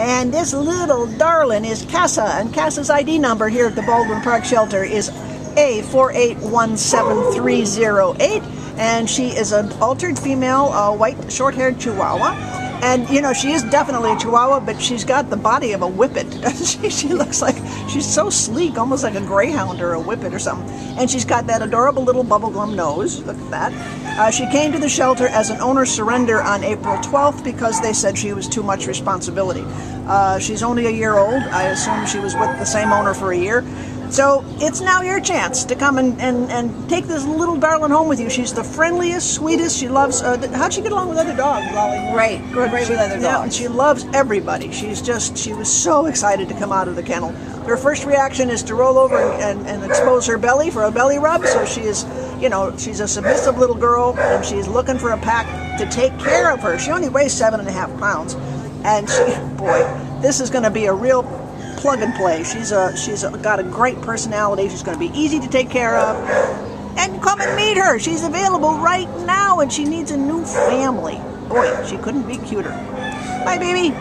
And this little darling is Cassa, and Cassa's ID number here at the Baldwin Park Shelter is A4817308, and she is an altered female, uh, white, short-haired Chihuahua. And you know she is definitely a Chihuahua, but she's got the body of a Whippet. she? she looks like she's so sleek, almost like a Greyhound or a Whippet or something. And she's got that adorable little bubblegum nose. Look at that. Uh, she came to the shelter as an owner surrender on April 12th because they said she was too much responsibility. Uh, she's only a year old. I assume she was with the same owner for a year. So it's now your chance to come and, and, and take this little darling home with you. She's the friendliest, sweetest. She loves. Uh, how'd she get along with other dogs, Lolly? Great, great She- with other yeah, dogs. and she loves everybody. She's just. She was so excited to come out of the kennel. Her first reaction is to roll over and, and, and expose her belly for a belly rub. So she is, you know, she's a submissive little girl, and she's looking for a pack to take care of her. She only weighs seven and a half pounds, and she, boy, this is going to be a real plug and play. She's a she's a, got a great personality. She's going to be easy to take care of. And come and meet her. She's available right now, and she needs a new family. Boy, she couldn't be cuter. Bye, baby.